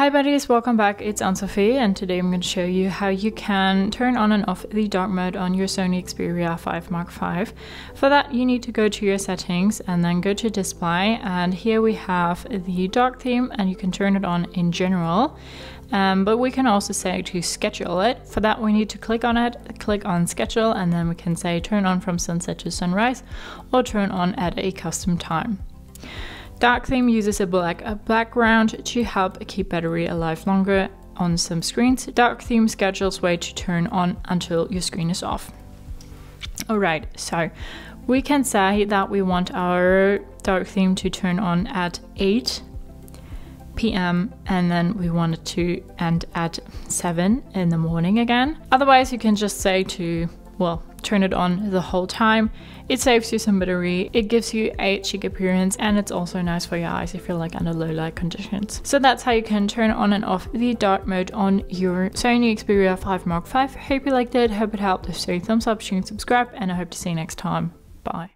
Hi buddies, welcome back. It's Anne-Sophie and today I'm going to show you how you can turn on and off the dark mode on your Sony Xperia 5 Mark V. For that you need to go to your settings and then go to display and here we have the dark theme and you can turn it on in general. Um, but we can also say to schedule it. For that we need to click on it, click on schedule and then we can say turn on from sunset to sunrise or turn on at a custom time. Dark theme uses a black background to help keep battery alive longer on some screens. Dark theme schedules way to turn on until your screen is off. Alright, so we can say that we want our dark theme to turn on at 8 p.m. and then we want it to end at 7 in the morning again. Otherwise, you can just say to, well, turn it on the whole time. It saves you some battery, it gives you a chic appearance, and it's also nice for your eyes if you're like under low light conditions. So that's how you can turn on and off the dark mode on your Sony Xperia 5 Mark V. Hope you liked it, hope it helped. If so, thumbs up, share, and subscribe, and I hope to see you next time. Bye.